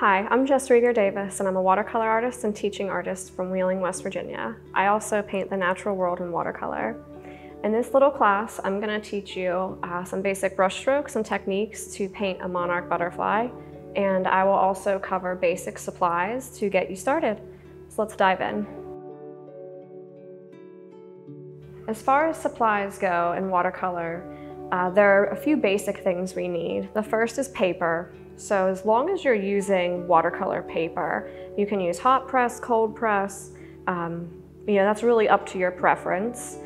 Hi, I'm Jes Reger Davis, and I'm a watercolor artist and teaching artist from Wheeling, West Virginia. I also paint the natural world in watercolor. In this little class, I'm going to teach you uh, some basic brush strokes and techniques to paint a monarch butterfly, and I will also cover basic supplies to get you started. So let's dive in. As far as supplies go in watercolor, uh, there are a few basic things we need. The first is paper. So as long as you're using watercolor paper, you can use hot press, cold press, um, you know, that's really up to your preference.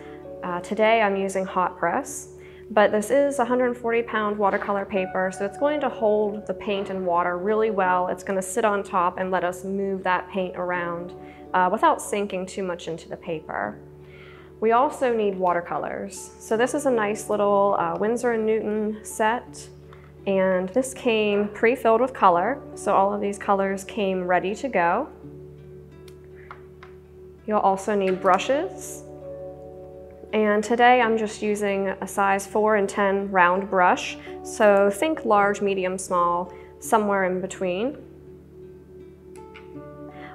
Uh, today I'm using hot press, but this is 140 pound watercolor paper, so it's going to hold the paint and water really well. It's gonna sit on top and let us move that paint around uh, without sinking too much into the paper. We also need watercolors. So this is a nice little uh, Winsor & Newton set. And this came pre-filled with color. So all of these colors came ready to go. You'll also need brushes. And today I'm just using a size 4 and 10 round brush. So think large, medium, small, somewhere in between.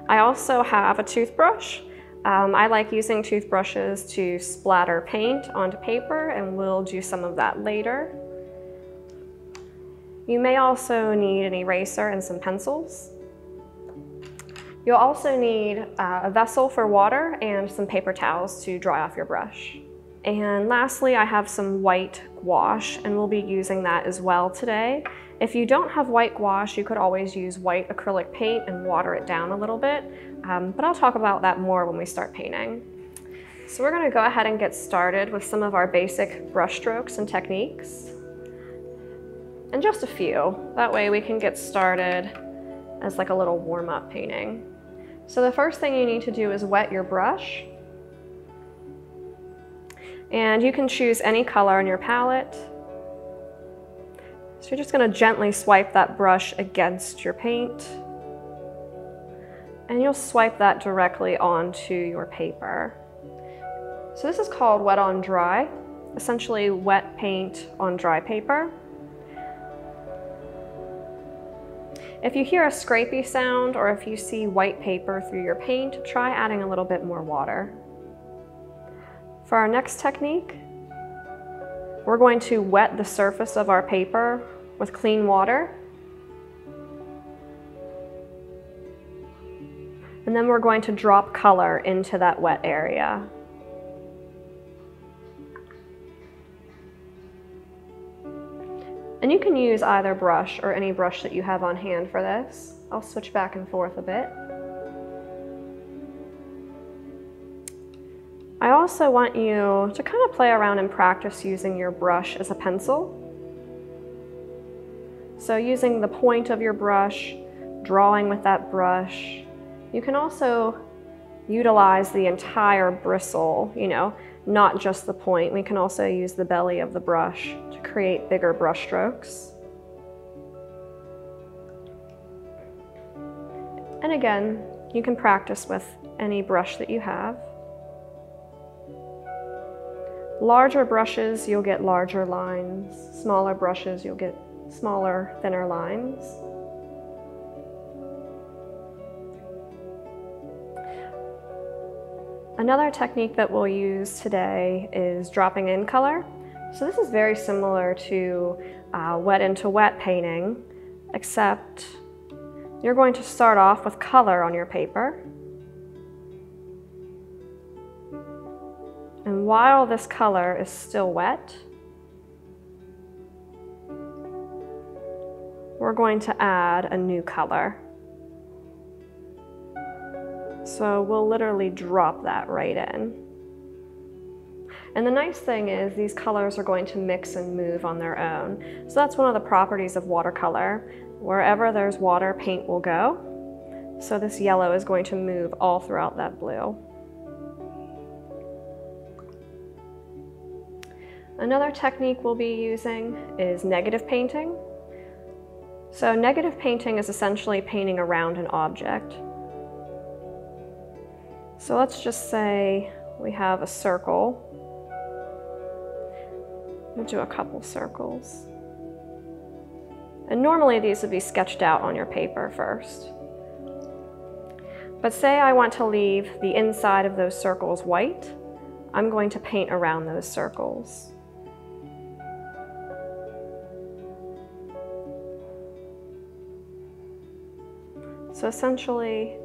I also have a toothbrush. Um, I like using toothbrushes to splatter paint onto paper and we'll do some of that later. You may also need an eraser and some pencils. You'll also need uh, a vessel for water and some paper towels to dry off your brush. And lastly, I have some white gouache and we'll be using that as well today. If you don't have white gouache, you could always use white acrylic paint and water it down a little bit, um, but I'll talk about that more when we start painting. So we're gonna go ahead and get started with some of our basic brush strokes and techniques. And just a few, that way we can get started as like a little warm-up painting. So the first thing you need to do is wet your brush. And you can choose any color on your palette. So you're just gonna gently swipe that brush against your paint. And you'll swipe that directly onto your paper. So this is called wet on dry, essentially wet paint on dry paper. If you hear a scrapey sound or if you see white paper through your paint, try adding a little bit more water. For our next technique, we're going to wet the surface of our paper with clean water. And then we're going to drop color into that wet area. And you can use either brush or any brush that you have on hand for this. I'll switch back and forth a bit. I also want you to kind of play around and practice using your brush as a pencil. So using the point of your brush, drawing with that brush. You can also utilize the entire bristle, you know, not just the point. We can also use the belly of the brush to create bigger brush strokes. And again, you can practice with any brush that you have. Larger brushes, you'll get larger lines. Smaller brushes, you'll get smaller, thinner lines. Another technique that we'll use today is dropping in color. So this is very similar to uh, wet into wet painting, except you're going to start off with color on your paper. And while this color is still wet, we're going to add a new color. So we'll literally drop that right in. And the nice thing is these colors are going to mix and move on their own. So that's one of the properties of watercolor. Wherever there's water, paint will go. So this yellow is going to move all throughout that blue. Another technique we'll be using is negative painting. So negative painting is essentially painting around an object. So let's just say we have a circle. We'll do a couple circles. And normally these would be sketched out on your paper first. But say I want to leave the inside of those circles white, I'm going to paint around those circles. So essentially,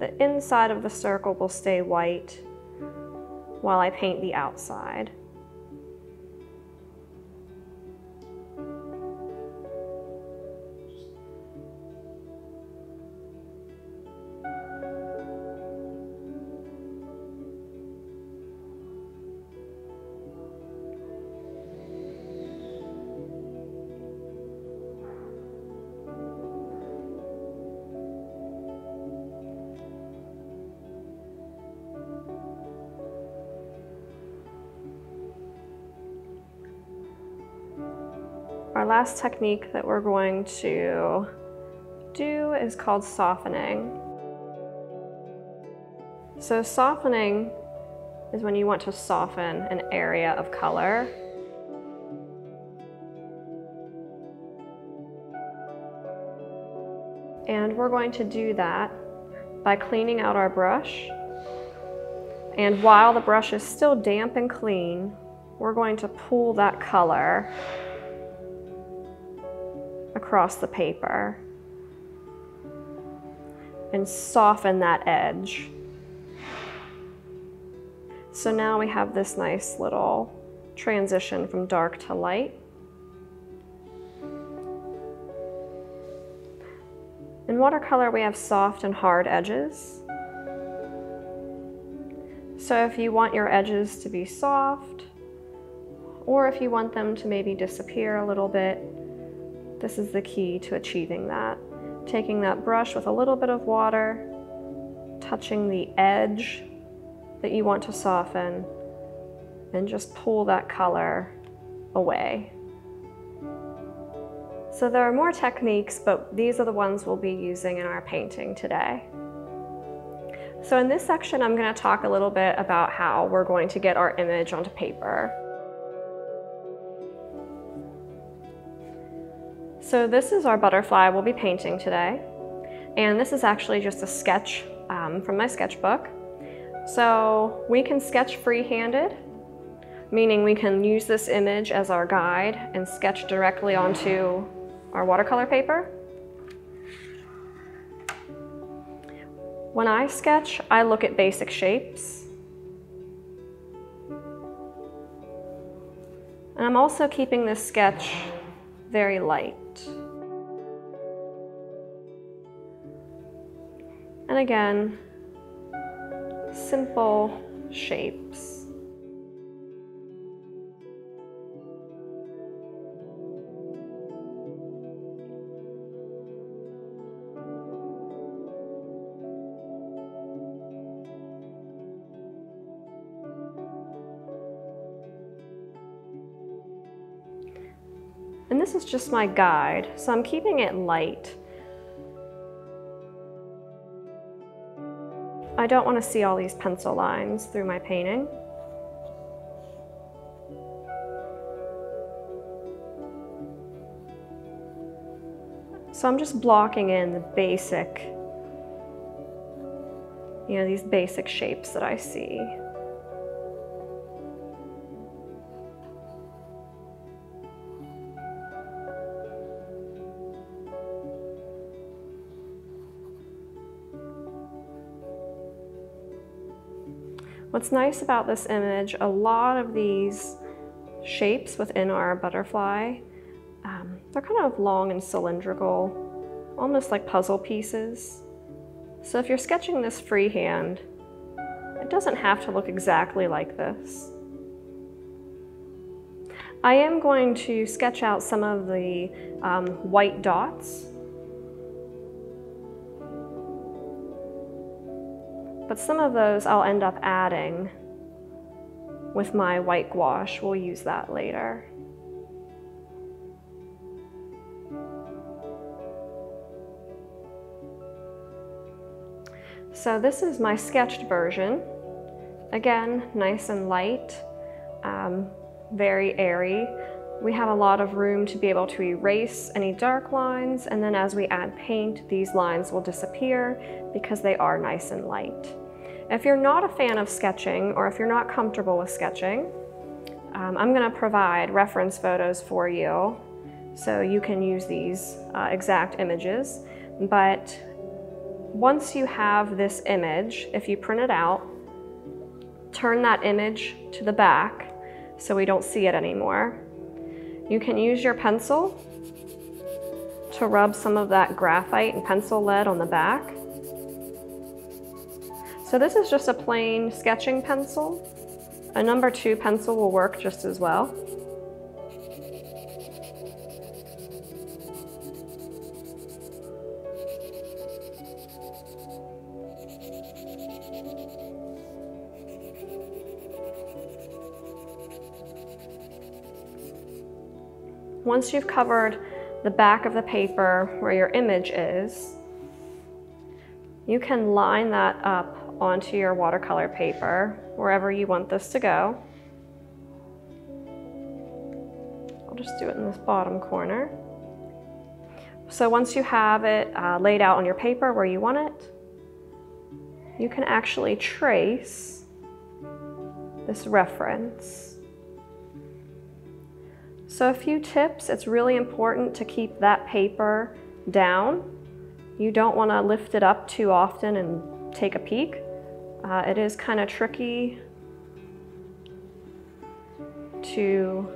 the inside of the circle will stay white while I paint the outside. Our last technique that we're going to do is called softening. So softening is when you want to soften an area of color. And we're going to do that by cleaning out our brush. And while the brush is still damp and clean, we're going to pull that color across the paper and soften that edge. So now we have this nice little transition from dark to light. In watercolor, we have soft and hard edges. So if you want your edges to be soft, or if you want them to maybe disappear a little bit, this is the key to achieving that. Taking that brush with a little bit of water, touching the edge that you want to soften, and just pull that color away. So there are more techniques, but these are the ones we'll be using in our painting today. So in this section, I'm going to talk a little bit about how we're going to get our image onto paper. So this is our butterfly we'll be painting today. And this is actually just a sketch um, from my sketchbook. So we can sketch free-handed, meaning we can use this image as our guide and sketch directly onto our watercolor paper. When I sketch, I look at basic shapes. And I'm also keeping this sketch very light. And again, simple shapes. And this is just my guide, so I'm keeping it light. I don't want to see all these pencil lines through my painting. So I'm just blocking in the basic, you know, these basic shapes that I see. What's nice about this image, a lot of these shapes within our butterfly, um, they're kind of long and cylindrical, almost like puzzle pieces. So if you're sketching this freehand, it doesn't have to look exactly like this. I am going to sketch out some of the um, white dots but some of those I'll end up adding with my white gouache. We'll use that later. So this is my sketched version. Again, nice and light, um, very airy. we have a lot of room to be able to erase any dark lines, and then as we add paint, these lines will disappear because they are nice and light. If you're not a fan of sketching, or if you're not comfortable with sketching, um, I'm gonna provide reference photos for you so you can use these uh, exact images. But once you have this image, if you print it out, turn that image to the back so we don't see it anymore. You can use your pencil to rub some of that graphite and pencil lead on the back. So this is just a plain sketching pencil. A number two pencil will work just as well. Once you've covered the back of the paper where your image is, you can line that up onto your watercolor paper wherever you want this to go. I'll just do it in this bottom corner. So once you have it uh, laid out on your paper where you want it, you can actually trace this reference. So a few tips, it's really important to keep that paper down. You don't want to lift it up too often and take a peek. Uh, it is kind of tricky to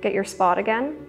get your spot again.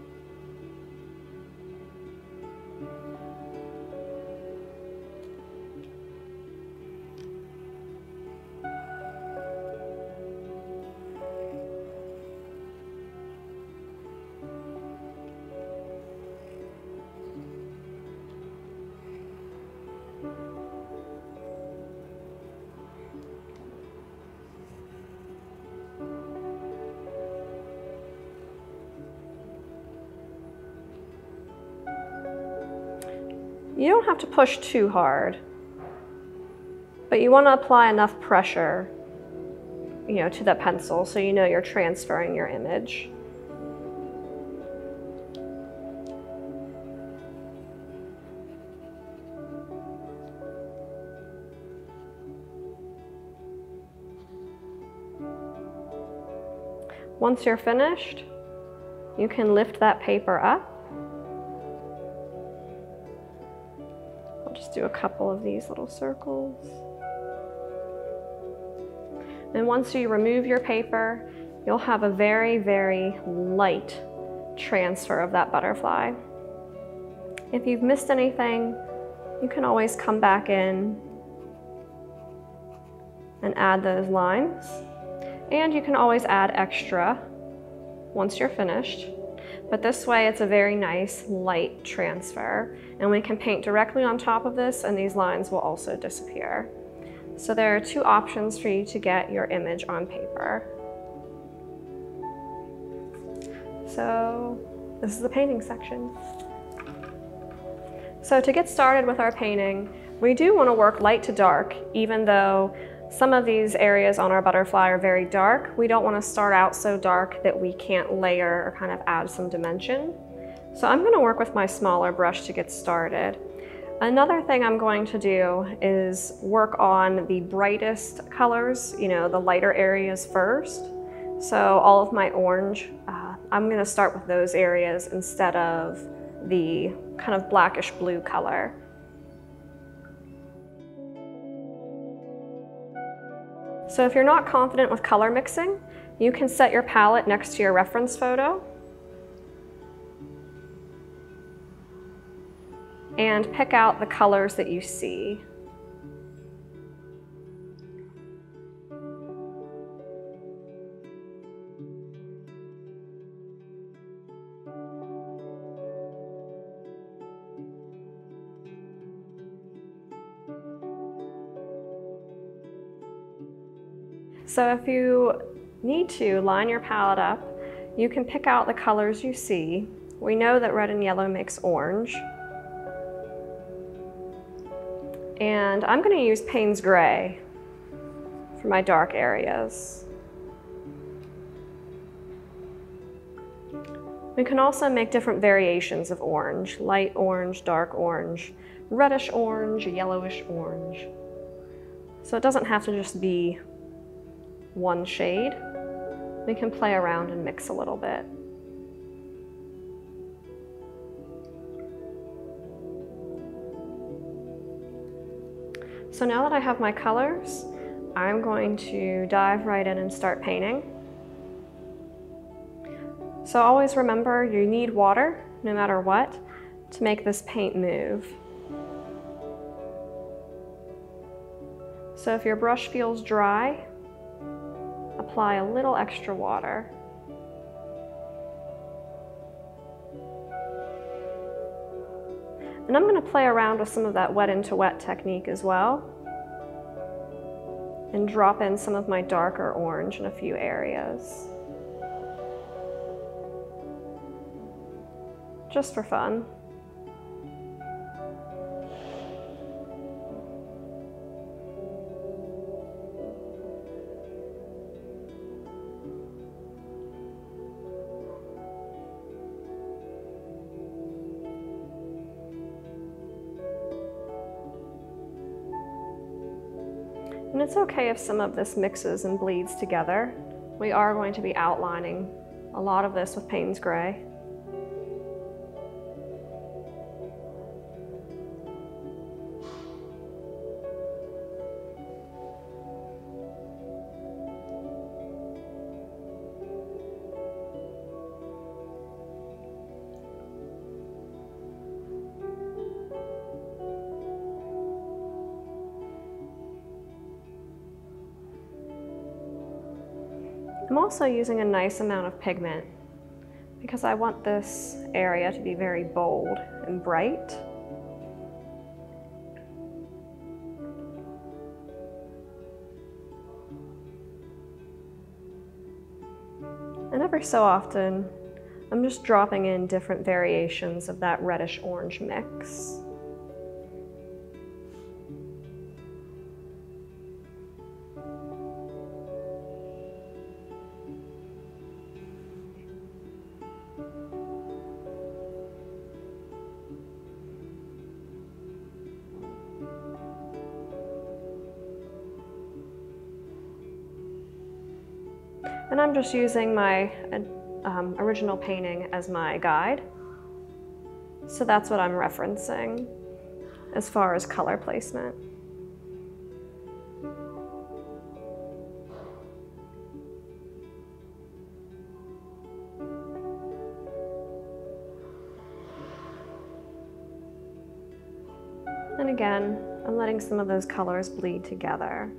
You don't have to push too hard, but you want to apply enough pressure, you know, to the pencil so you know you're transferring your image. Once you're finished, you can lift that paper up do a couple of these little circles. And once you remove your paper, you'll have a very, very light transfer of that butterfly. If you've missed anything, you can always come back in and add those lines. And you can always add extra once you're finished. But this way it's a very nice light transfer and we can paint directly on top of this and these lines will also disappear. So there are two options for you to get your image on paper. So this is the painting section. So to get started with our painting, we do want to work light to dark, even though some of these areas on our butterfly are very dark. We don't want to start out so dark that we can't layer or kind of add some dimension. So I'm going to work with my smaller brush to get started. Another thing I'm going to do is work on the brightest colors, you know, the lighter areas first. So all of my orange, uh, I'm going to start with those areas instead of the kind of blackish blue color. So if you're not confident with color mixing, you can set your palette next to your reference photo and pick out the colors that you see. So if you need to line your palette up, you can pick out the colors you see. We know that red and yellow makes orange. And I'm gonna use Payne's Gray for my dark areas. We can also make different variations of orange, light orange, dark orange, reddish orange, yellowish orange. So it doesn't have to just be one shade. We can play around and mix a little bit. So now that I have my colors, I'm going to dive right in and start painting. So always remember you need water, no matter what, to make this paint move. So if your brush feels dry, apply a little extra water. And I'm going to play around with some of that wet into wet technique as well. And drop in some of my darker orange in a few areas. Just for fun. It's okay if some of this mixes and bleeds together. We are going to be outlining a lot of this with Payne's Gray. I'm also using a nice amount of pigment because I want this area to be very bold and bright. And every so often, I'm just dropping in different variations of that reddish orange mix. Just using my um, original painting as my guide. So that's what I'm referencing as far as color placement. And again, I'm letting some of those colors bleed together.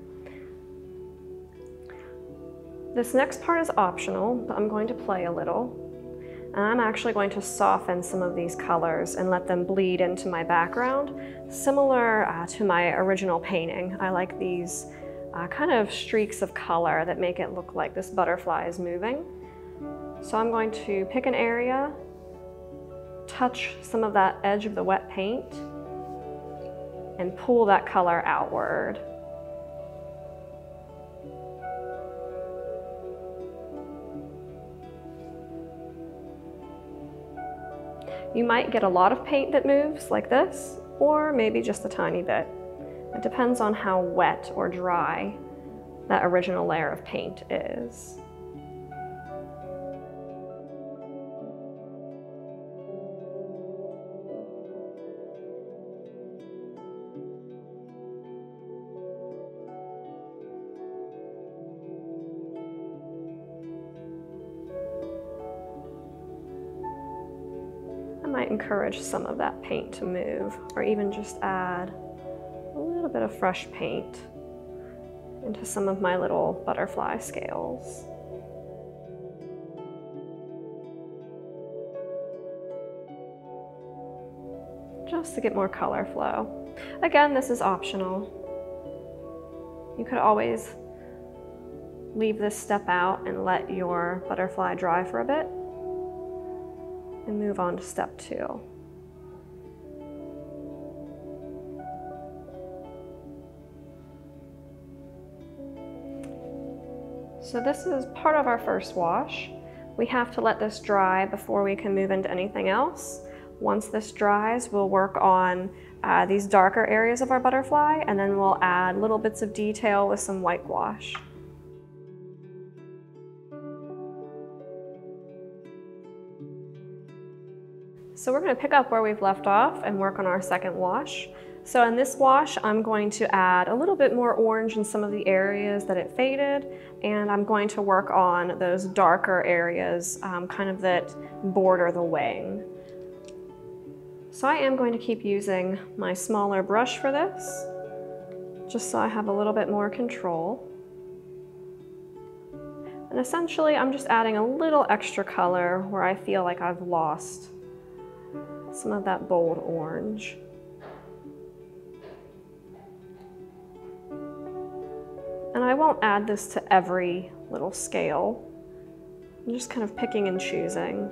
This next part is optional, but I'm going to play a little. And I'm actually going to soften some of these colors and let them bleed into my background, similar uh, to my original painting. I like these uh, kind of streaks of color that make it look like this butterfly is moving. So I'm going to pick an area, touch some of that edge of the wet paint, and pull that color outward. You might get a lot of paint that moves like this, or maybe just a tiny bit. It depends on how wet or dry that original layer of paint is. Encourage some of that paint to move or even just add a little bit of fresh paint into some of my little butterfly scales. Just to get more color flow. Again, this is optional. You could always leave this step out and let your butterfly dry for a bit and move on to step two. So this is part of our first wash. We have to let this dry before we can move into anything else. Once this dries, we'll work on uh, these darker areas of our butterfly and then we'll add little bits of detail with some white So we're going to pick up where we've left off and work on our second wash. So in this wash, I'm going to add a little bit more orange in some of the areas that it faded, and I'm going to work on those darker areas, um, kind of that border the wing. So I am going to keep using my smaller brush for this, just so I have a little bit more control. And essentially, I'm just adding a little extra color where I feel like I've lost some of that bold orange. And I won't add this to every little scale. I'm just kind of picking and choosing.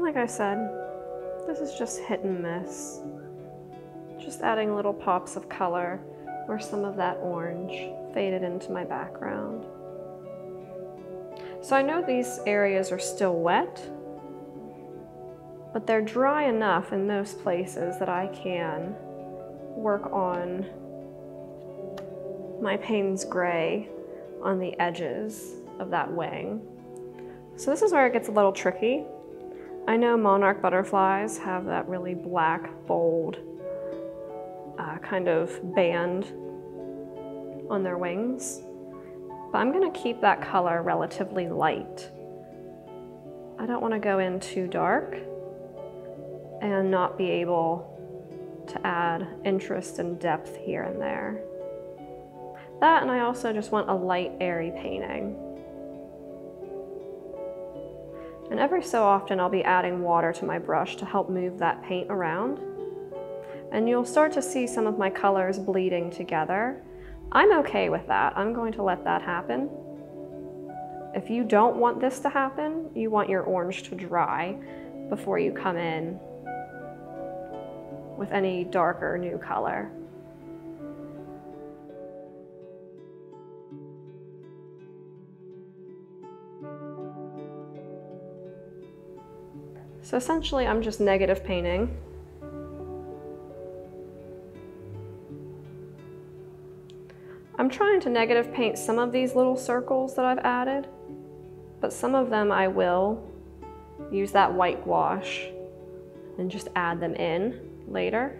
And like I said, this is just hit and miss. Just adding little pops of color where some of that orange faded into my background. So I know these areas are still wet, but they're dry enough in those places that I can work on my Payne's Gray on the edges of that wing. So this is where it gets a little tricky I know monarch butterflies have that really black, bold uh, kind of band on their wings, but I'm gonna keep that color relatively light. I don't wanna go in too dark and not be able to add interest and depth here and there. That and I also just want a light, airy painting. And every so often I'll be adding water to my brush to help move that paint around. And you'll start to see some of my colors bleeding together. I'm okay with that. I'm going to let that happen. If you don't want this to happen, you want your orange to dry before you come in with any darker new color. So essentially I'm just negative painting. I'm trying to negative paint some of these little circles that I've added, but some of them I will use that white gouache and just add them in later.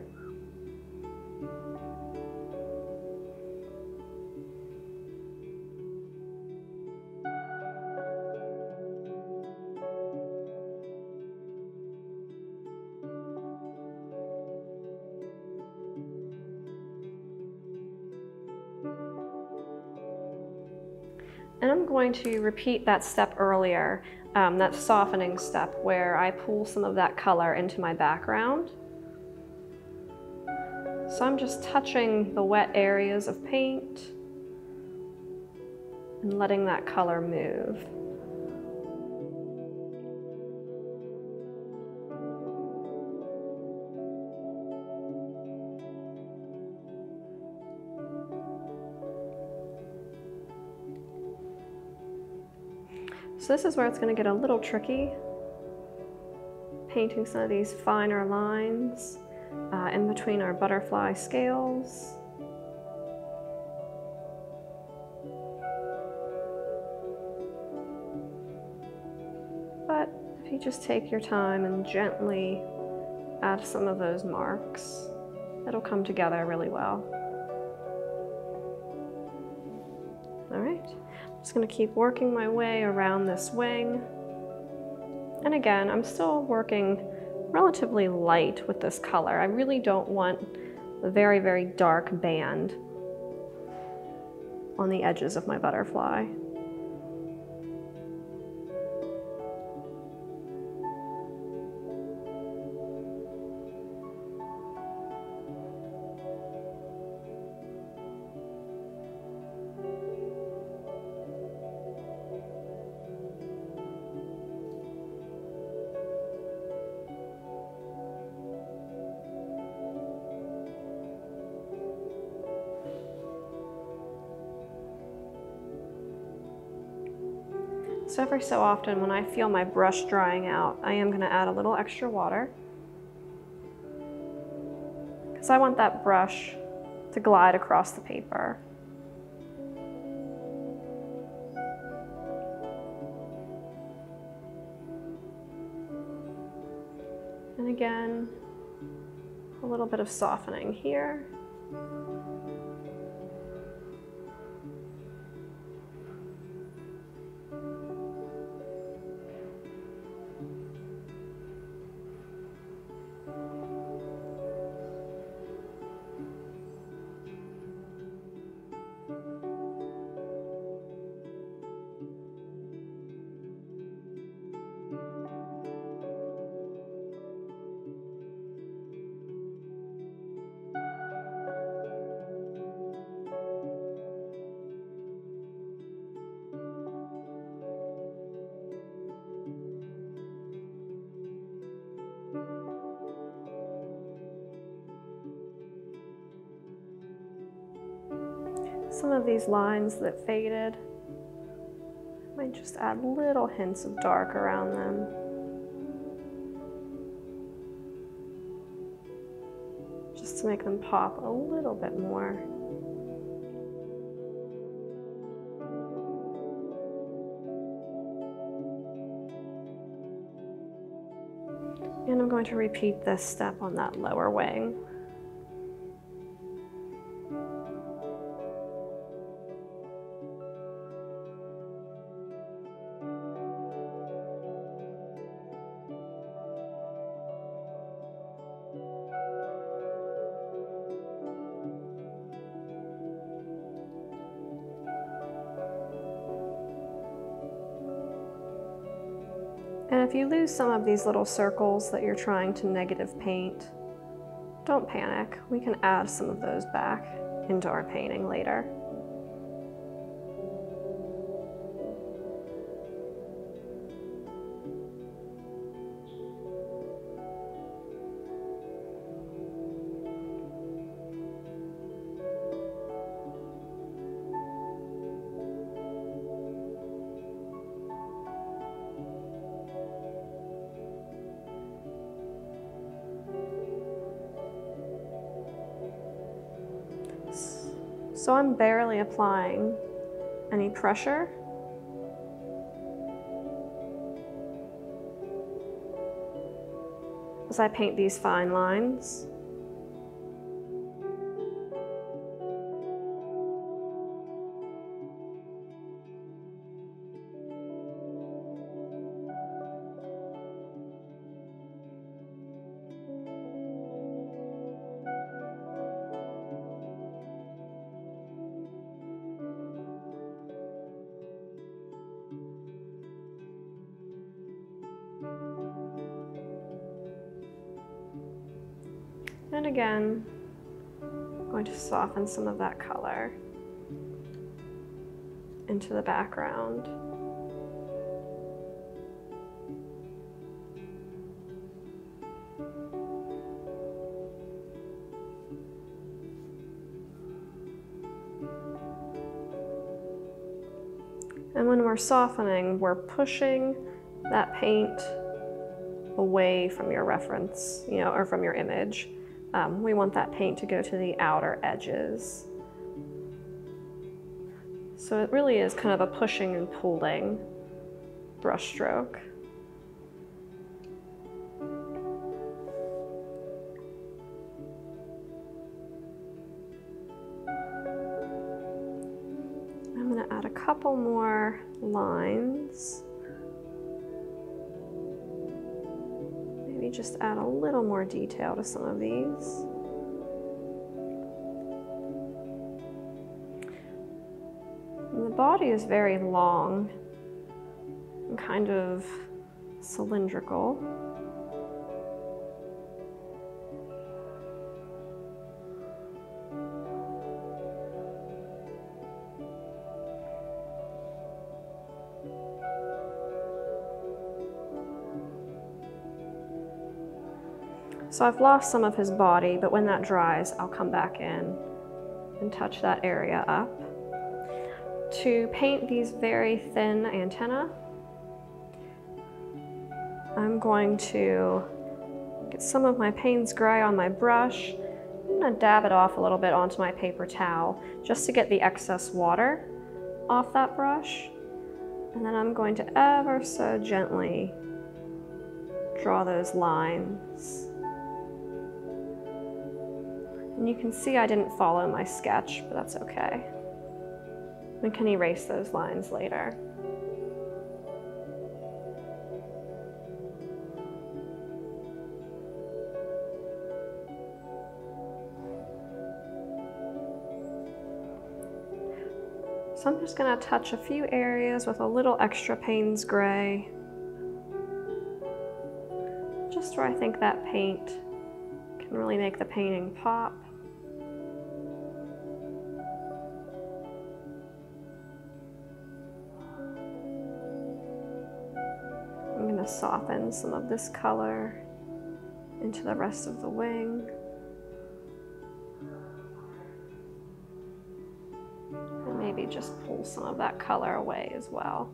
Going to repeat that step earlier, um, that softening step where I pull some of that color into my background. So I'm just touching the wet areas of paint and letting that color move. So this is where it's going to get a little tricky. Painting some of these finer lines uh, in between our butterfly scales. But if you just take your time and gently add some of those marks, it'll come together really well. Just gonna keep working my way around this wing. And again, I'm still working relatively light with this color. I really don't want a very, very dark band on the edges of my butterfly. So often when I feel my brush drying out, I am gonna add a little extra water because I want that brush to glide across the paper. And again, a little bit of softening here. Some of these lines that faded, I might just add little hints of dark around them. Just to make them pop a little bit more. And I'm going to repeat this step on that lower wing. And if you lose some of these little circles that you're trying to negative paint, don't panic. We can add some of those back into our painting later. So I'm barely applying any pressure. As I paint these fine lines. And again, I'm going to soften some of that color into the background. And when we're softening, we're pushing that paint away from your reference, you know, or from your image. Um, we want that paint to go to the outer edges. So it really is kind of a pushing and pulling brush stroke. I'm going to add a couple more lines. Just add a little more detail to some of these. And the body is very long and kind of cylindrical. So I've lost some of his body, but when that dries, I'll come back in and touch that area up. To paint these very thin antennae, I'm going to get some of my Payne's Gray on my brush. I'm gonna dab it off a little bit onto my paper towel just to get the excess water off that brush. And then I'm going to ever so gently draw those lines. And you can see I didn't follow my sketch, but that's okay. We can erase those lines later. So I'm just gonna touch a few areas with a little extra Payne's Gray. Just where I think that paint can really make the painting pop. Soften some of this color into the rest of the wing. And maybe just pull some of that color away as well.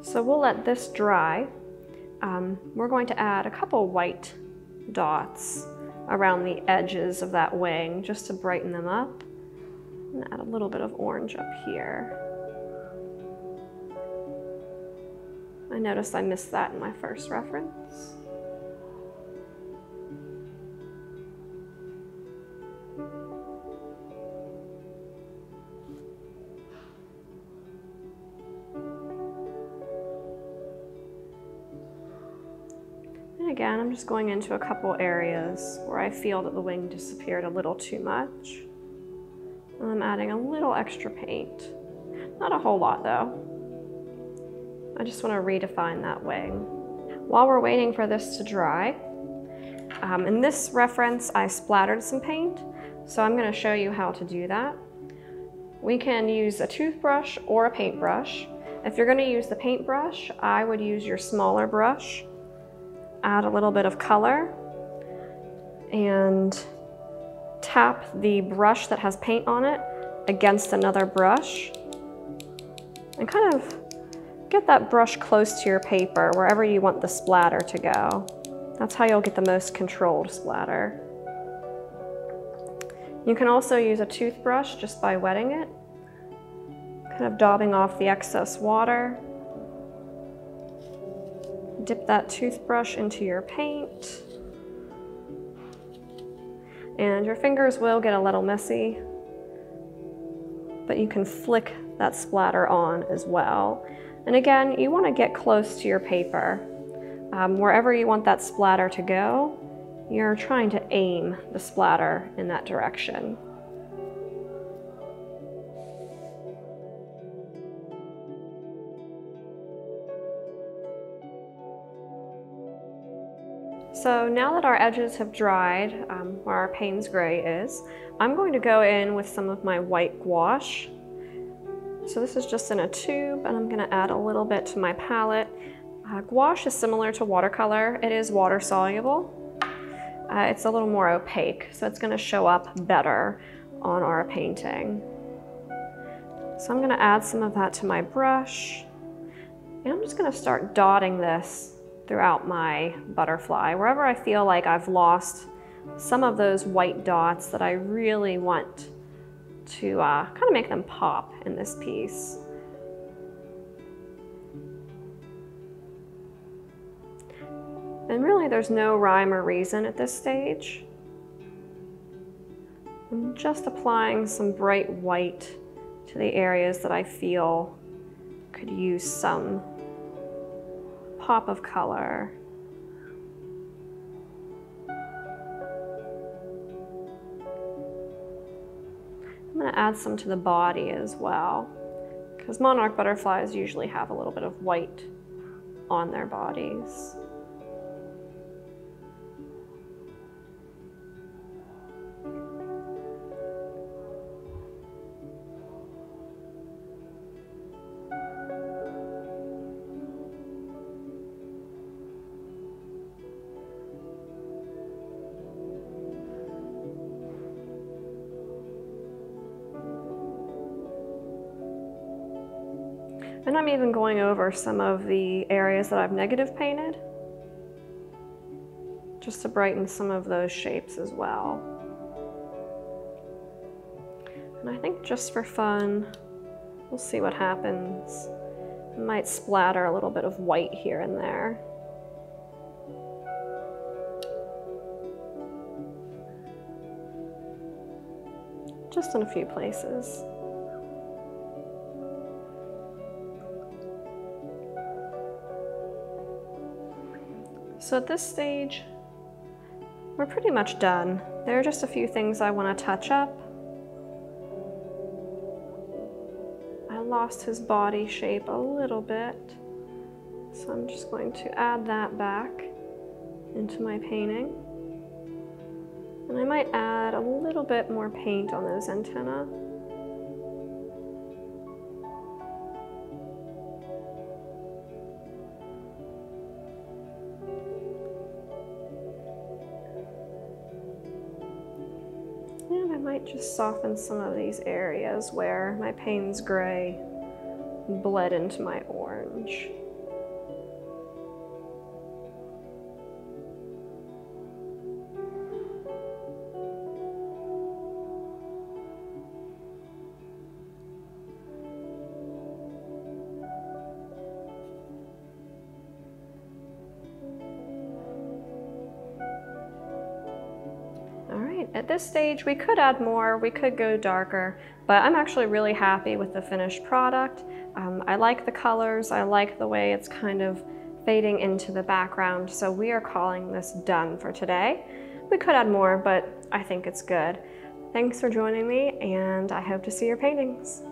So we'll let this dry. Um, we're going to add a couple white dots around the edges of that wing just to brighten them up. And add a little bit of orange up here. I noticed I missed that in my first reference. I'm just going into a couple areas where I feel that the wing disappeared a little too much. And I'm adding a little extra paint. Not a whole lot though. I just want to redefine that wing. While we're waiting for this to dry, um, in this reference I splattered some paint, so I'm going to show you how to do that. We can use a toothbrush or a paintbrush. If you're going to use the paintbrush, I would use your smaller brush, add a little bit of color, and tap the brush that has paint on it against another brush and kind of Get that brush close to your paper, wherever you want the splatter to go. That's how you'll get the most controlled splatter. You can also use a toothbrush just by wetting it, kind of daubing off the excess water. Dip that toothbrush into your paint. And your fingers will get a little messy, but you can flick that splatter on as well. And again, you want to get close to your paper. Um, wherever you want that splatter to go, you're trying to aim the splatter in that direction. So now that our edges have dried, um, where our Payne's Gray is, I'm going to go in with some of my white gouache so this is just in a tube and I'm gonna add a little bit to my palette. Uh, gouache is similar to watercolor. It is water soluble. Uh, it's a little more opaque, so it's gonna show up better on our painting. So I'm gonna add some of that to my brush. And I'm just gonna start dotting this throughout my butterfly. Wherever I feel like I've lost some of those white dots that I really want to uh, kind of make them pop in this piece. And really there's no rhyme or reason at this stage. I'm just applying some bright white to the areas that I feel could use some pop of color. I'm going to add some to the body as well because monarch butterflies usually have a little bit of white on their bodies. And I'm even going over some of the areas that I've negative painted just to brighten some of those shapes as well. And I think just for fun, we'll see what happens. I might splatter a little bit of white here and there. Just in a few places. So at this stage, we're pretty much done. There are just a few things I want to touch up. I lost his body shape a little bit, so I'm just going to add that back into my painting. And I might add a little bit more paint on those antennae. Might just soften some of these areas where my Payne's gray bled into my orange. Stage, we could add more, we could go darker, but I'm actually really happy with the finished product. Um, I like the colors, I like the way it's kind of fading into the background, so we are calling this done for today. We could add more, but I think it's good. Thanks for joining me, and I hope to see your paintings.